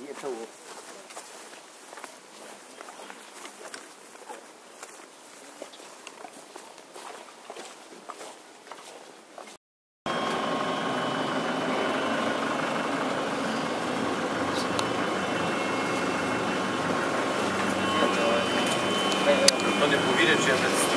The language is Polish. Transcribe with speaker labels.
Speaker 1: Nie 也臭。To nie powiedzieć, czy jest